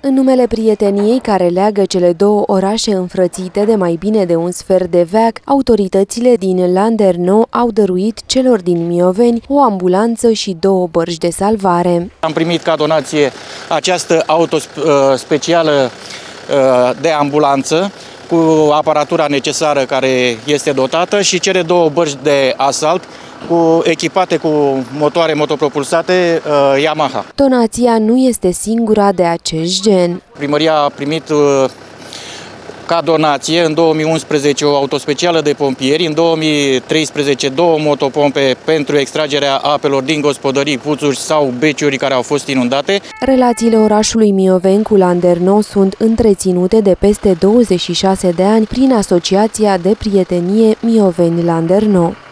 În numele prieteniei care leagă cele două orașe înfrățite de mai bine de un sfert de veac, autoritățile din Landerno au dăruit celor din Mioveni o ambulanță și două bărci de salvare. Am primit ca donație această auto uh, specială uh, de ambulanță cu aparatura necesară care este dotată și cele două bărci de asalt cu, echipate cu motoare motopropulsate uh, Yamaha. Donația nu este singura de acest gen. Primăria a primit uh, ca donație în 2011 o autospecială de pompieri, în 2013 două motopompe pentru extragerea apelor din gospodării, puțuri sau beciuri care au fost inundate. Relațiile orașului Mioveni cu Landerno sunt întreținute de peste 26 de ani prin Asociația de Prietenie Mioveni-Landerno.